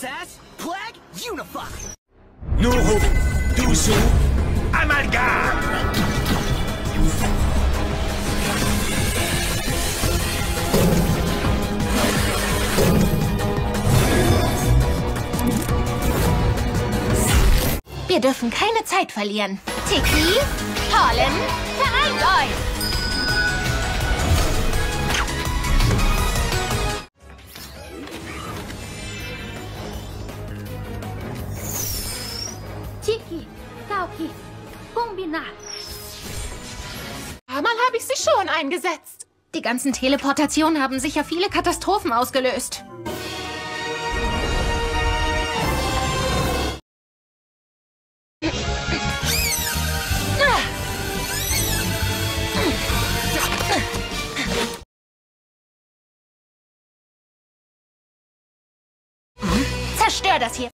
Sass, Plague, unify! Nuru, Dusu, Amalgam! Wir dürfen keine Zeit verlieren. Tiki, Pollen, Tiki, Gauki, Gumbina. Einmal habe ich sie schon eingesetzt. Die ganzen Teleportationen haben sicher viele Katastrophen ausgelöst. Zerstör das hier.